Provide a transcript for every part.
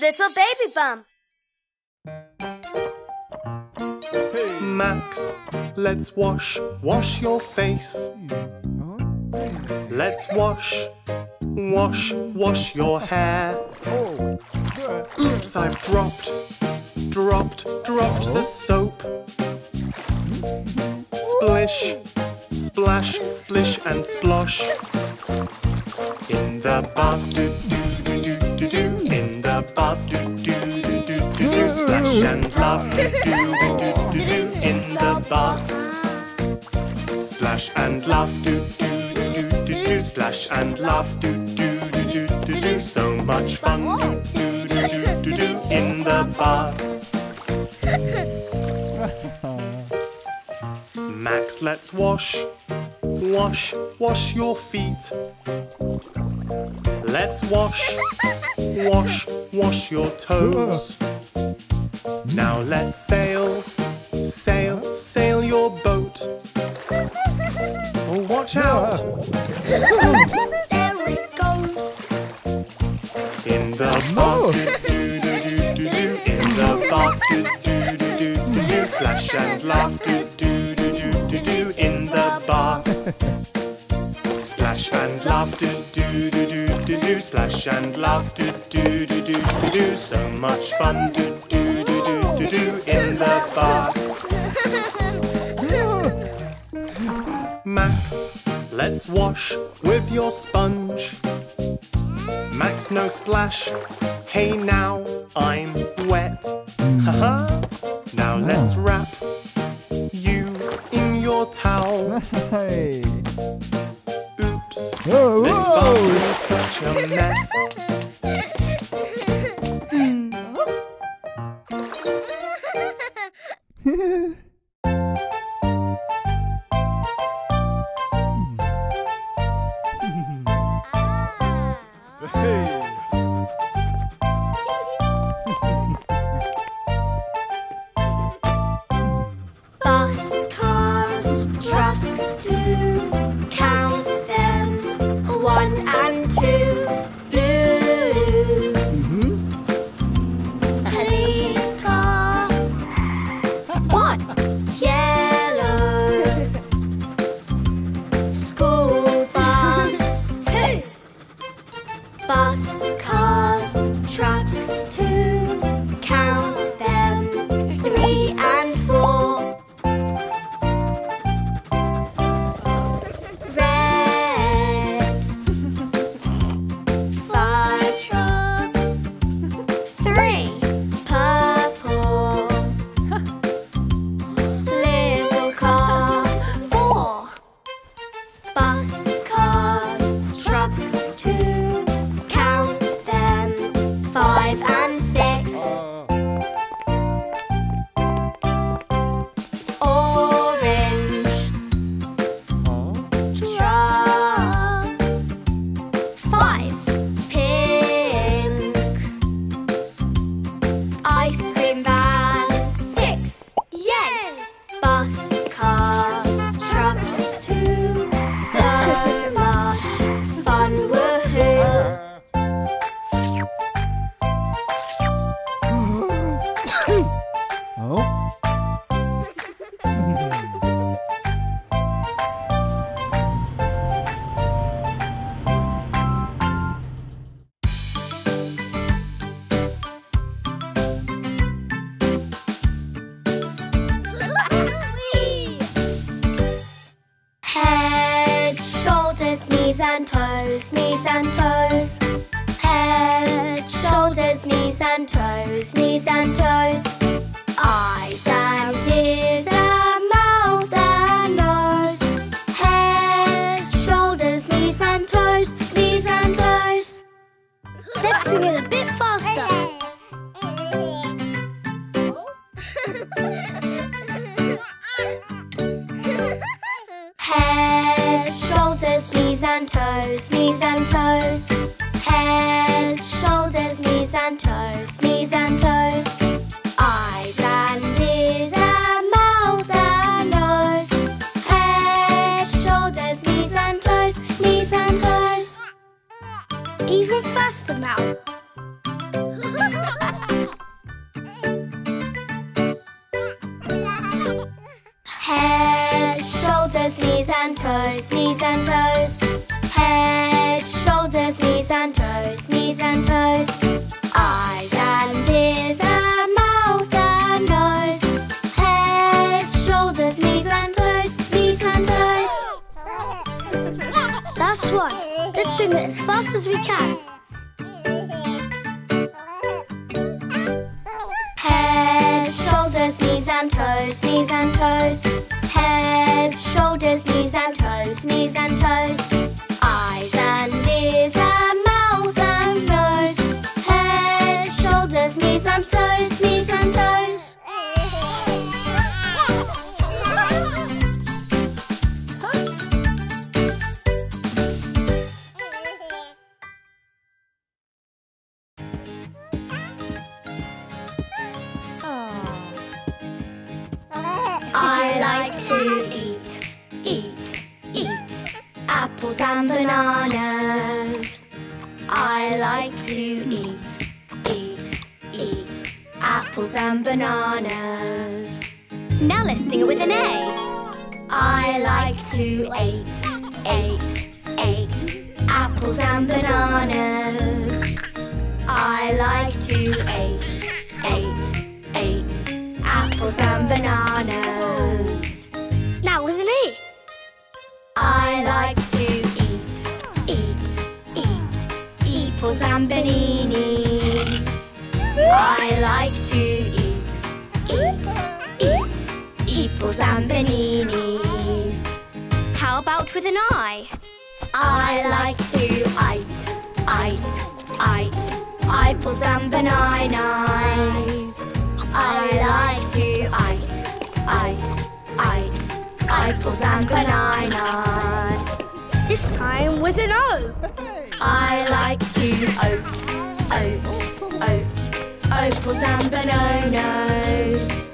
Little Baby Bum. Max, let's wash, wash your face. Let's wash, wash, wash your hair. Oops, I've dropped, dropped, dropped the soap. Splish, splash, splish and splosh. In the bath, In do do do do do do. Splash and laugh, do do do do do do. In the bath, splash and laugh, do do do do do do. Splash and laugh, do do do do do do. So much fun, do do do do do do. In the bath. Max, let's wash, wash, wash your feet. Let's wash, wash, wash your toes. Now let's sail, sail, sail your boat. Oh, watch out! There it goes. In the bath, do do do do do. In the bath, do do do do do do. Splash and laugh, do do do do do do. In the bath, splash and laugh, do do do do do do. Splash and laugh, do do do do do. So much fun, do do do do do do. In the bath. Max, let's wash with your sponge. Max no splash. Hey now, I'm wet. Haha. now let's wrap you in your towel. Hey. Oops. Whoa, This whoa. bathroom is such a mess. Bus, knees and toes. About with an I? I like to eat, eat, eat apples and bananas. I like to eat, eat, eat apples and bananas. This time with an O. I like to oat, oat, oat apples and bananas.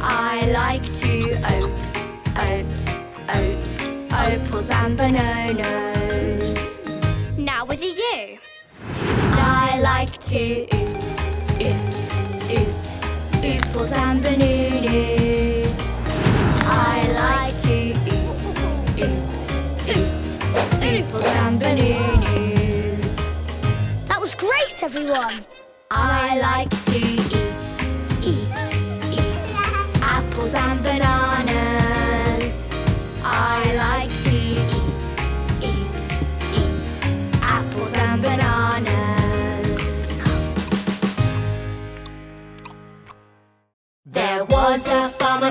I like to oat, oat, oat apples and bananas. Now with a U. I like to oot, oot, oot, ooples and bananas. I like to oot, oot, oot, ooples and bananas. That was great, everyone. I like to eat,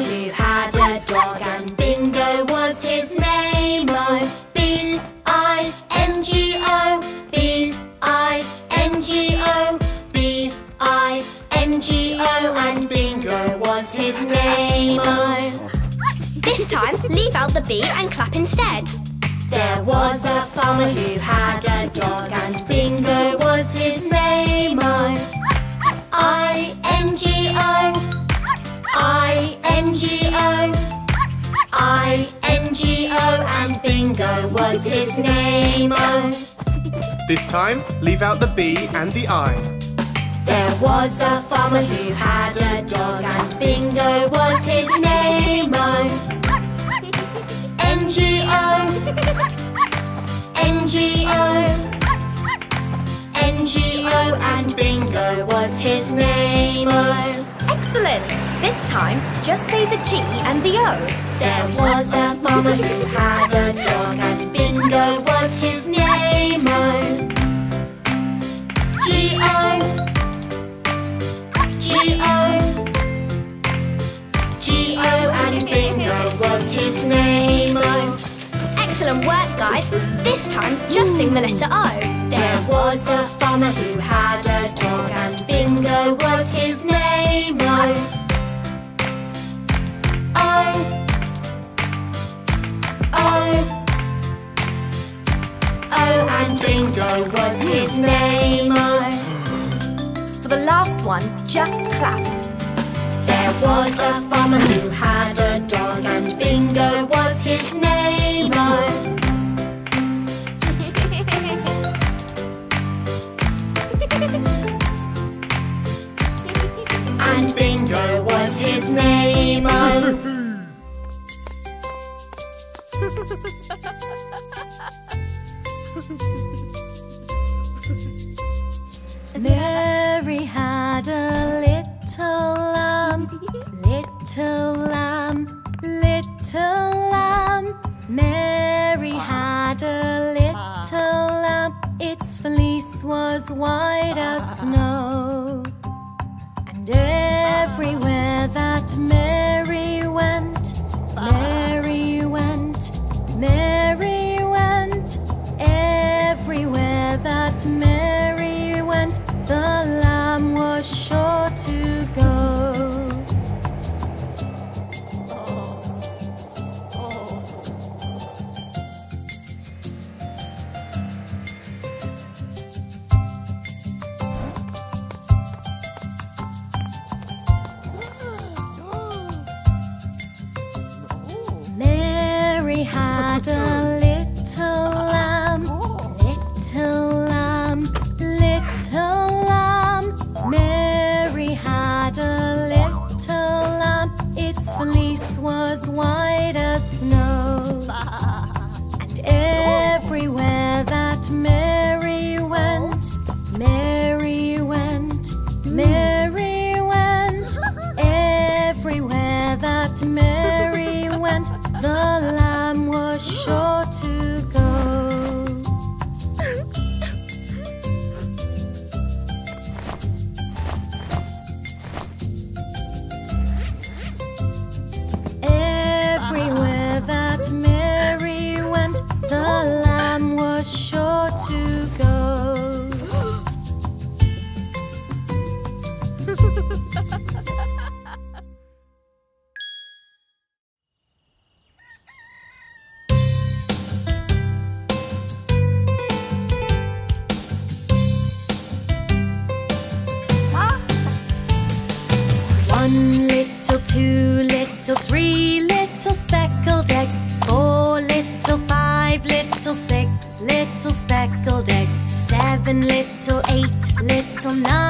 who had a dog, and Bingo was his name. Oh, B I N G O, B I N G O, B I N G O, and Bingo was his name. Oh. This time, leave out the B and clap instead. There was a farmer who had a dog, and Bingo was his name. Oh, I N G O. I N G O I N G O and Bingo was his name. Oh, This time, leave out the B and the I. there was a farmer who had a dog and Bingo was his name. Oh, N G O N G O N G O and Bingo was his name. Excellent! This time, just say the G and the O. There was a farmer who had a dog and Bingo was his name. Oh, G O G O G O and Bingo was his name. Oh, Excellent work, guys. This time, just sing the letter O. there was a farmer who had a dog and Bingo was his name. Oh, O O O and Bingo was his name. Oh. For the last one, just clap. There was a farmer who had a dog and Bingo was his name. Oh. Bingo was his name. Mary had a little lamb, little lamb, little lamb. Mary had a little lamb, its fleece was white as snow. And that Mary went, Mary went, Mary went, everywhere that Mary had a little speckled eggs. Seven little, eight little, nine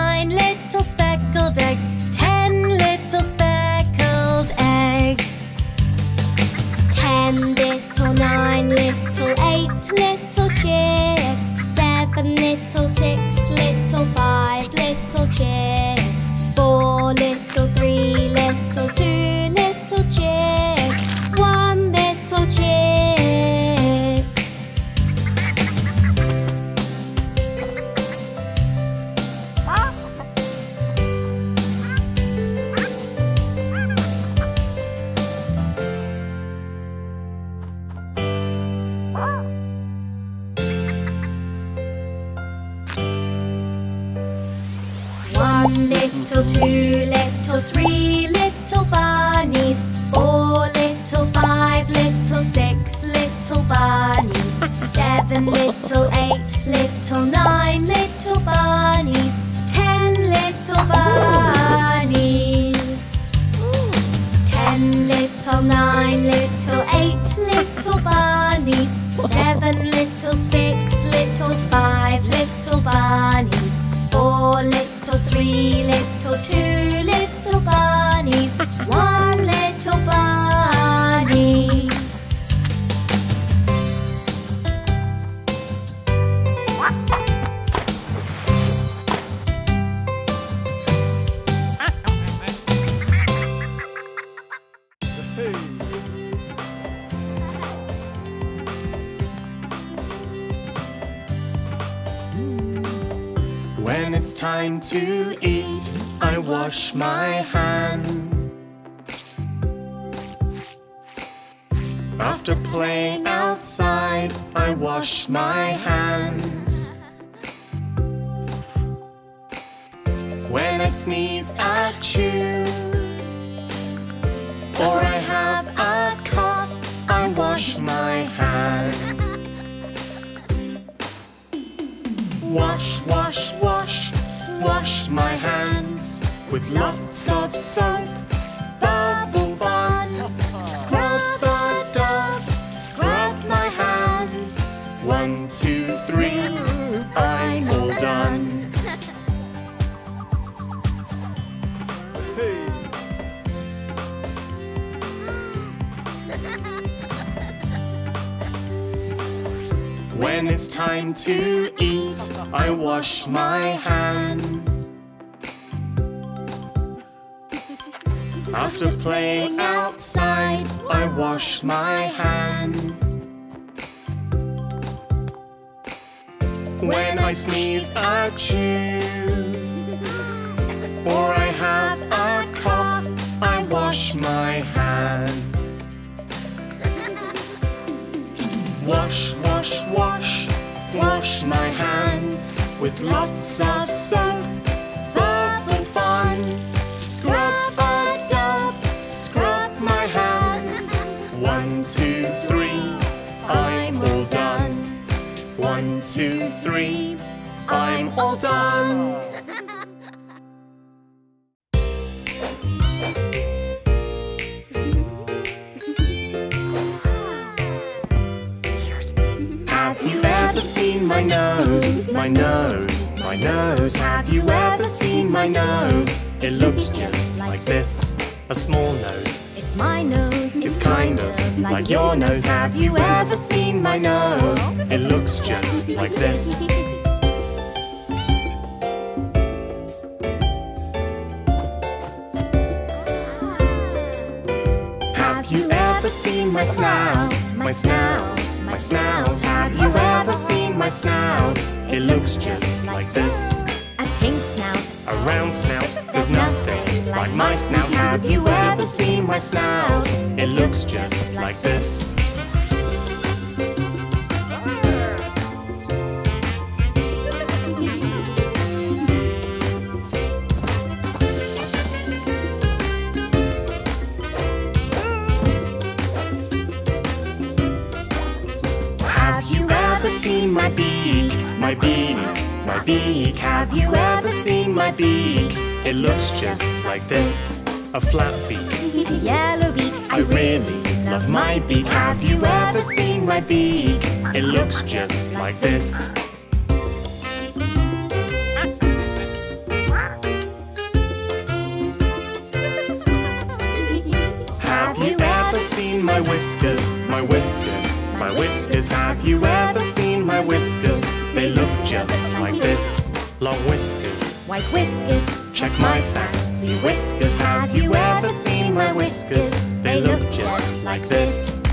little bunnies. Four little, five little, six little bunnies. Seven little, eight little, nine little bunnies. Ten little bunnies. Ten little, nine little, eight little bunnies. Seven little, six little, five little bunnies. Four little, three little, two wash my hands. When I sneeze at you, or I have a cough, I wash my hands. Wash, wash, wash, wash my hands with lots of soap. Time to eat, I wash my hands. After playing outside, I wash my hands. When I sneeze, I chew, or I have with lots of soap. Bubble fun, scrub a dub, scrub my hands. One, two, three, I'm all done. One, two, three, I'm all done. Nose? My nose, my nose. Have you ever seen my nose? It looks just like this. A small nose. It's my nose. It's kind of like your nose. Have you ever seen my nose? It looks just like this. Have you ever seen my snout? My snout, my snout. Have you ever seen my snout? It looks just like this. A pink snout. A round snout, there's nothing like my snout. Have you ever seen my snout? It looks just like this. My beak, my beak. Have you ever seen my beak? It looks just like this. A flat beak. Yellow beak. I really love my beak. Have you ever seen my beak? It looks just like this. Have you ever seen my whiskers? My whiskers, my whiskers. Have you ever seen my whiskers? They look just like this. Long whiskers, White whiskers. Check my fancy whiskers. Have you ever seen my whiskers? They look just like this.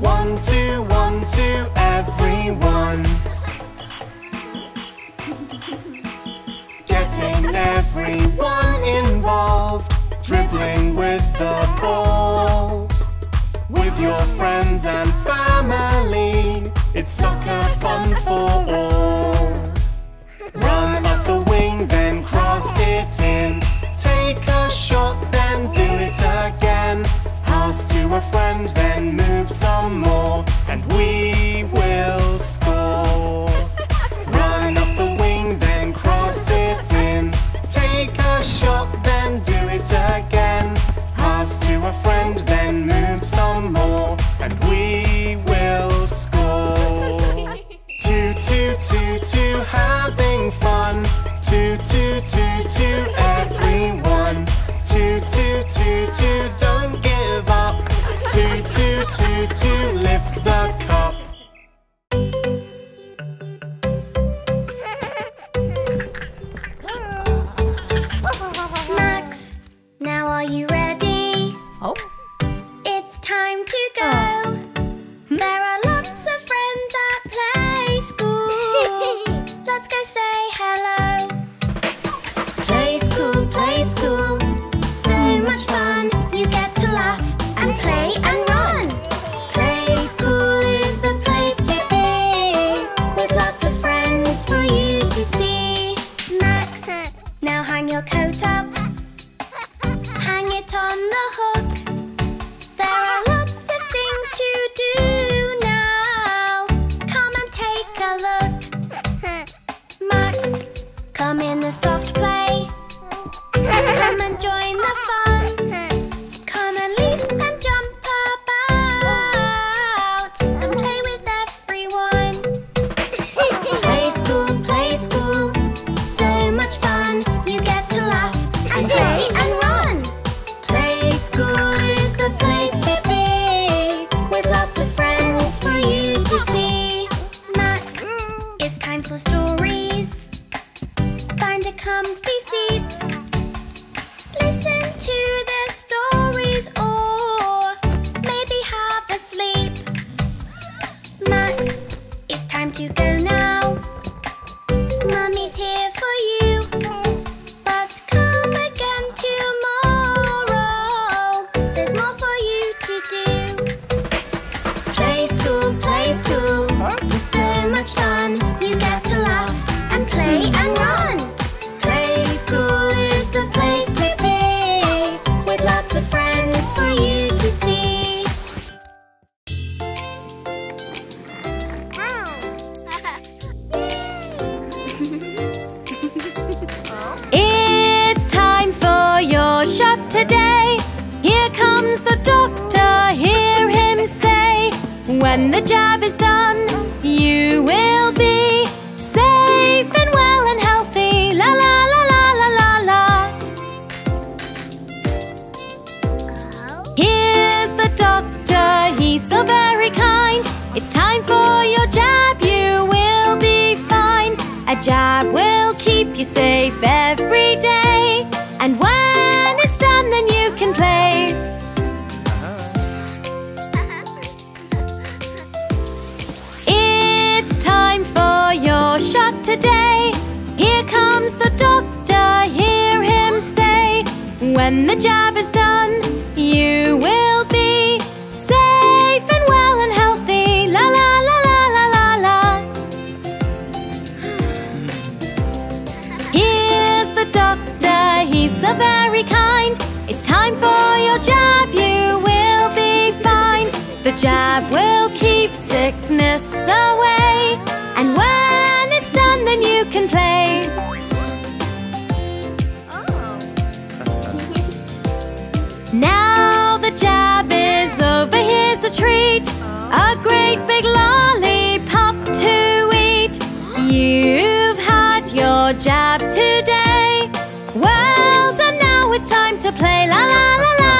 One, two, one, two, everyone. Getting everyone involved, dribbling with the ball. With your friends and family, it's soccer fun for all. Run up the wing, then cross it in. Take a shot, then do it again mouse to a friend, then move some more, and we will score. Run up the wing, then cross it in. Take a shot, then do it again. Pass to a friend, then move some more, and we will score. two, two, two, two, having fun. Two, two, two, two, everyone. Two, two, two, two, don't get two, two, lift the cup. Now the jab is over, here's a treat. A great big lollipop to eat. You've had your jab today. Well done, now it's time to play. La la la la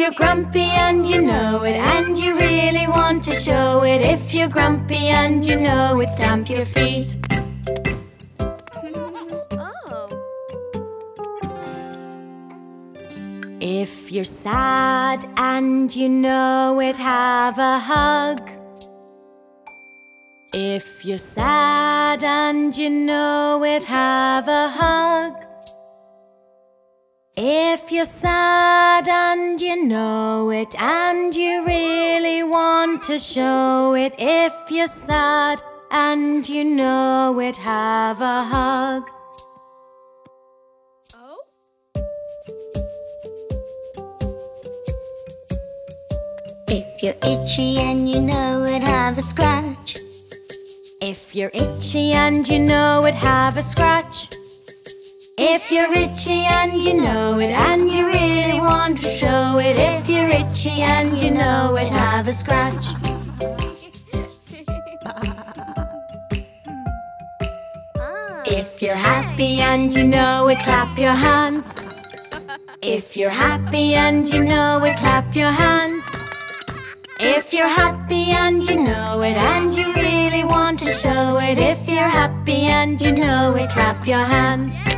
If you're grumpy and you know it, and you really want to show it, if you're grumpy and you know it, stamp your feet. Oh. If you're sad and you know it, have a hug. If you're sad and you know it, have a hug. If you're sad and you know it, and you really want to show it, if you're sad and you know it, have a hug. Oh. If you're itchy and you know it, have a scratch. If you're itchy and you know it, have a scratch. If you're itchy and you know it, and you really want to show it, if you're itchy and you know it, have a scratch. If you're happy and you know it, clap your hands. If you're happy and you know it, clap your hands. If you're happy and you know it, and you really want to show it, if you're happy and you know it, clap your hands.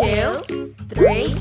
Show